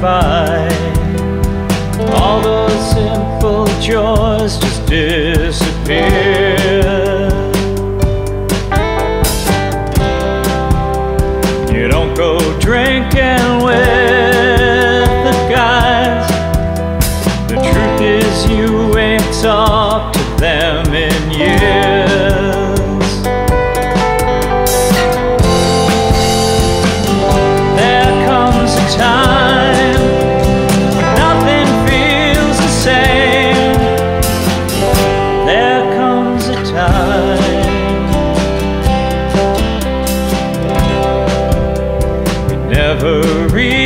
by. All those simple joys just disappear.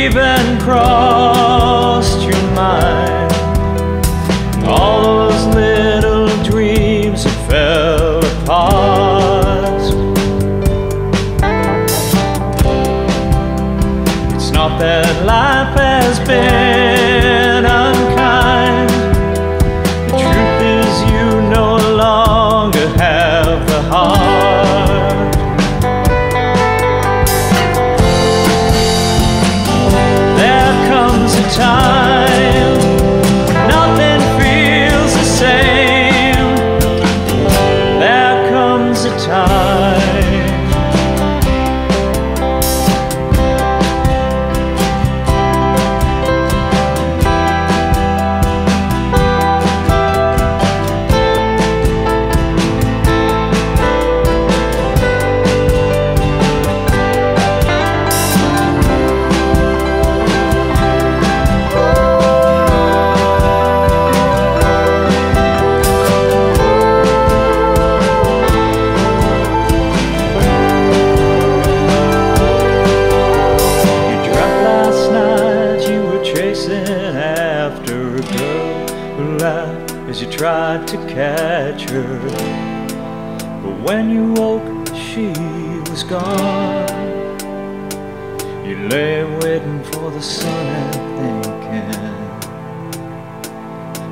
even cross. the girl who laughed as you tried to catch her. But when you woke, she was gone. You lay waiting for the sun and thinking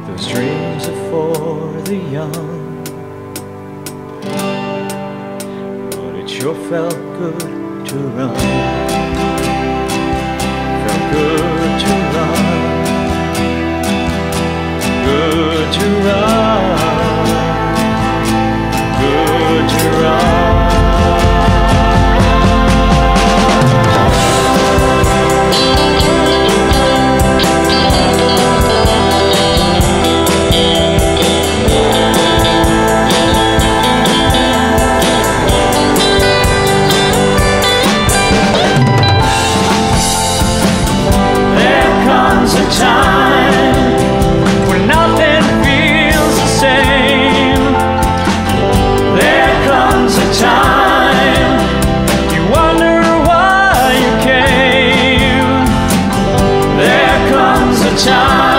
those dreams are for the young. But it sure felt good child.